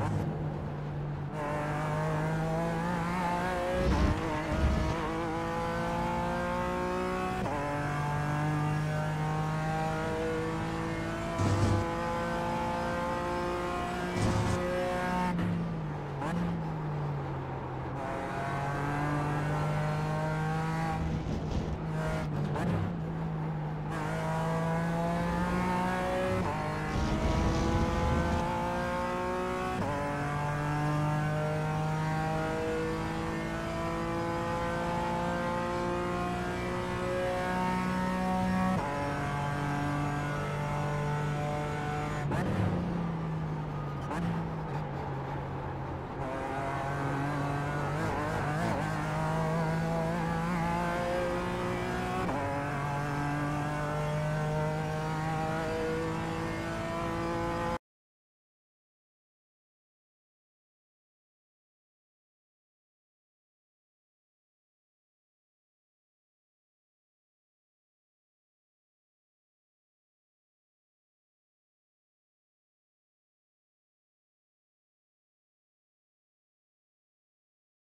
Thank you. Bye.